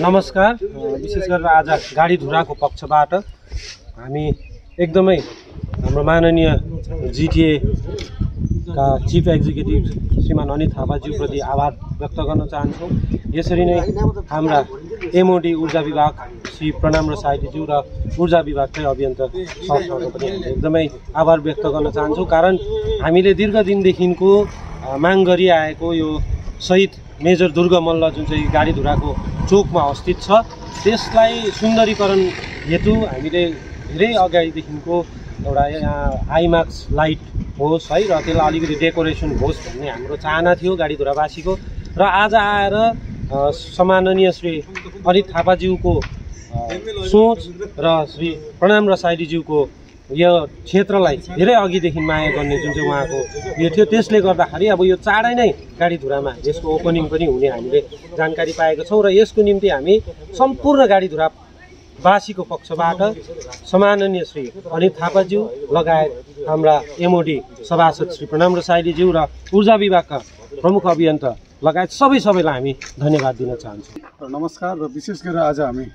नमस्कार। विशेष गरेर आज गाडी धुराको पक्षबाट हामी एकदमै हाम्रो माननीय जिटिएका चिफ एक्जिक्युटिभ श्रीमान अनित थापाज्यूप्रति आभार व्यक्त गर्न चाहन्छौँ। यसरी नै हाम्रा एमओडी ऊर्जा विभाग श्री प्रणाम रसाइलीज्यू र ऊर्जा विभागकै अभियन्ता सरसँग पनि एकदमै आभार व्यक्त गर्न चाहन्छौँ। कारण हामीले दीर्घ दिनदेखिको माग गरिआएको यो शहीद मेजर दुर्ग मल्ल जुन चाहिँ गाडी धुराको चोकमा अवस्थित छ त्यसलाई सुन्दरीकरण हेतु हामीले धेरै अगाडिदेखिको एउटा यहाँ आइमाक्स लाइट होस् है र त्यसलाई अलिकति डेकोरेसन होस् भन्ने हाम्रो चाहना थियो गाडी धुरावासीको। र आज आएर सम्माननीय श्री अनित थापाज्यूको सोच र श्री प्रणाम रसाइलीज्यूको यो क्षेत्रलाई धेरै अघिदेखि माया गर्ने जुन चाहिँ उहाँको यो थियो त्यसले गर्दाखेरि अब यो चाँडै नै गाडी धुरामा यसको ओपनिङ पनि हुने हामीले जानकारी पाएका छौँ र यसको निम्ति हामी सम्पूर्ण गाडी धुरा वासीको पक्षबाट सम्माननीय श्री अनित थापाज्यू लगायत हाम्रा एमओडी सभासद श्री प्रणाम रसाइलीज्यू र ऊर्जा विभागका प्रमुख अभियन्ता लगायत सबै सबैलाई हामी धन्यवाद दिन चाहन्छौँ। नमस्कार र विशेष गरेर आज हामी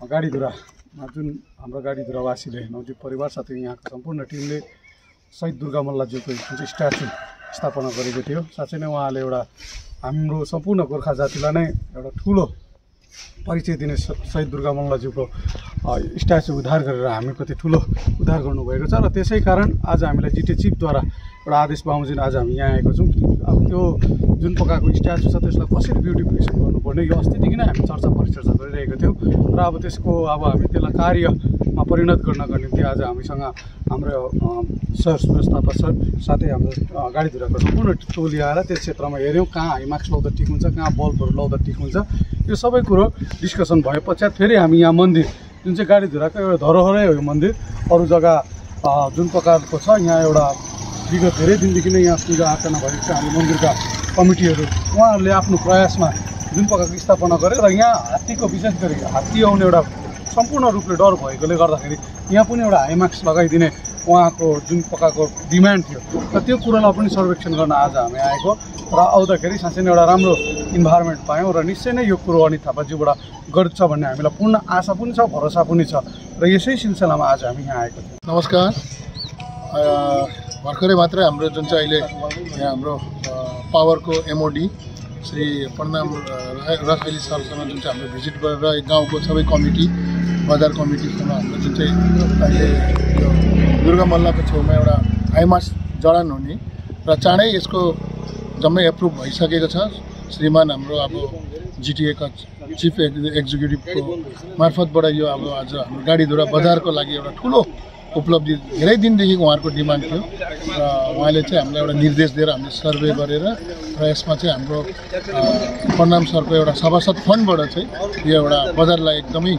गाडी धुरामा जुन हाम्रो गाडी धुरावासीले नवदीप परिवार साथै यहाँको सम्पूर्ण टिमले शहीद दुर्गा मल्लज्यूको जुन चाहिँ स्ट्याचु स्थापना गरेको थियो। साँच्चै नै उहाँले एउटा हाम्रो सम्पूर्ण गोर्खा जातिलाई नै एउटा ठुलो परिचय दिने शहीद दुर्गा मल्लज्यूको स्ट्याचु उद्धार गरेर हामीप्रति ठुलो उद्धार गर्नुभएको छ र त्यसै कारण आज हामीलाई जिटे चिफद्वारा एउटा आदेश बमोजिम आज हामी यहाँ आएको छौँ। अब त्यो जुन प्रकारको स्ट्याचु छ त्यसलाई कसरी ब्युटिफिकेसन गर्नुपर्ने यो अस्तिदेखि नै हामी चर्चा परिचर्चा गरिरहेको थियौँ। र अब त्यसको अब हामी त्यसलाई कार्यमा परिणत गर्नको निम्ति आज हामीसँग हाम्रो सर व्यवस्थापक सर साथै हाम्रो अ, गाडी धुराको सम्पूर्ण टोली आएर त्यस क्षेत्रमा हेऱ्यौँ कहाँ हाइमाक्स लाउँदा ठिक हुन्छ कहाँ बल्बहरू लाउँदा ठिक हुन्छ। यो सबै कुरो डिस्कसन भए पश्चात फेरि हामी यहाँ मन्दिर जुन चाहिँ गाडी धुराको एउटा धरोहरै हो यो मन्दिर अरू जग्गा जुन प्रकारको छ यहाँ एउटा विगत धेरै दिनदेखि नै यहाँ पूजा अर्चना भएको छ हामी मन्दिरका कमिटीहरू उहाँहरूले आफ्नो प्रयासमा जुन प्रकारको स्थापना गरे र यहाँ हात्तीको विशेष गरी हात्ती आउने एउटा सम्पूर्ण रूपले डर भएकोले गर्दाखेरि यहाँ पनि एउटा हाइमाक्स लगाइदिने उहाँको जुन प्रकारको डिमान्ड थियो र त्यो कुरोलाई पनि सर्वेक्षण गर्न आज हामी आएको र आउँदाखेरि साँच्चै नै एउटा राम्रो इन्भाइरोमेन्ट पायौँ र निश्चय नै यो कुरो अनित थापाज्यूबाट गर्छ भन्ने हामीलाई पूर्ण आशा पनि छ भरोसा पनि छ र यसै सिलसिलामा आज हामी यहाँ आएको थियौँ नमस्कार। भर्खरै मात्रै हाम्रो जुन चाहिँ अहिले यहाँ हाम्रो पावरको एमओडी श्री प्रणाम रसाइली सरसँग जुन चाहिँ हाम्रो भिजिट गरेर गाउँको सबै कमिटी बजार कमिटीसँग हाम्रो जुन चाहिँ अहिले यो दुर्गा मल्लको छेउमा एउटा हाइमास जडान हुने र चाँडै यसको जम्मै एप्रुभ भइसकेको छ। श्रीमान हाम्रो अब जिटिएका चिफ एक्जिक्युटिभको मार्फतबाट यो अब आज हाम्रो गाडी धुरा बजारको लागि एउटा ठुलो उपलब्धि धेरै दिनदेखिको उहाँहरूको डिमान्ड थियो र उहाँले चाहिँ हामीलाई एउटा निर्देश दिएर हामीले सर्वे गरेर र यसमा चाहिँ हाम्रो प्रणाम सरको एउटा सभासद फन्डबाट चाहिँ यो एउटा बजारलाई एकदमै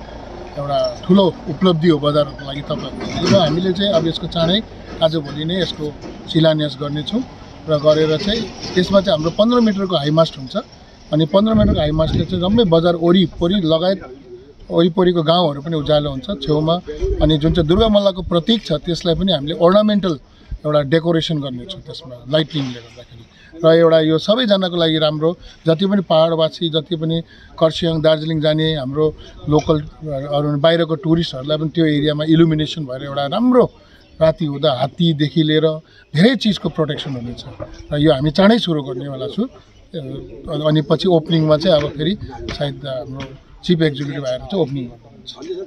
एउटा ठुलो उपलब्धि हो बजारको लागि तपाईँहरूको। र हामीले चाहिँ अब यसको चाँडै आजभोलि नै यसको शिलान्यास गर्नेछौँ र गरेर चाहिँ त्यसमा चाहिँ हाम्रो पन्ध्र मिटरको हाइमास्ट हुन्छ। अनि पन्ध्र मिटरको हाइमास्टले चाहिँ जम्मै बजार वरिपरि लगायत वरिपरिको गाउँहरू पनि उज्यालो हुन्छ छेउमा। अनि जुन चाहिँ दुर्गा मल्लको प्रतीक छ त्यसलाई पनि हामीले अर्नामेन्टल एउटा डेकोरेसन गर्नेछौँ त्यसमा लाइटिङले गर्दाखेरि। र एउटा यो सबैजनाको लागि राम्रो जति पनि पाहाडवासी जति पनि कर्सियङ दार्जिलिङ जाने हाम्रो लोकल बाहिरको टुरिस्टहरूलाई पनि त्यो एरियामा इलुमिनेसन भएर एउटा राम्रो राति हुँदा हात्तीदेखि लिएर धेरै चिजको प्रोटेक्सन हुनेछ। र यो हामी चाँडै सुरु गर्नेवाला छु। अनि पछि ओपनिङमा चाहिँ अब फेरि सायद हाम्रो चिफ एक्जिक्युटिभ आएर चाहिँ ओपनिङ गर्नुहुन्छ